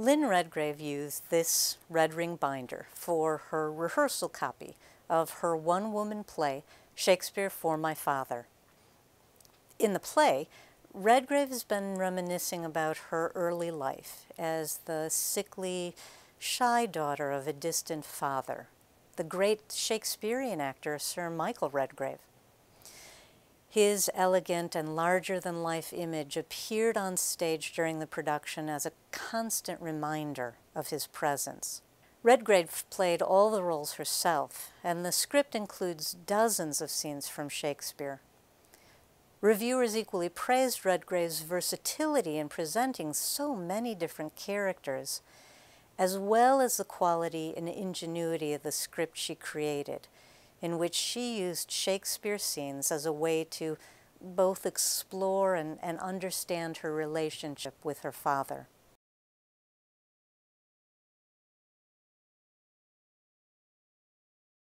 Lynn Redgrave used this red ring binder for her rehearsal copy of her one woman play, Shakespeare for My Father. In the play, Redgrave has been reminiscing about her early life as the sickly, shy daughter of a distant father, the great Shakespearean actor Sir Michael Redgrave. His elegant and larger than life image appeared on stage during the production as a constant reminder of his presence. Redgrave played all the roles herself, and the script includes dozens of scenes from Shakespeare. Reviewers equally praised Redgrave's versatility in presenting so many different characters, as well as the quality and ingenuity of the script she created, in which she used Shakespeare scenes as a way to both explore and, and understand her relationship with her father.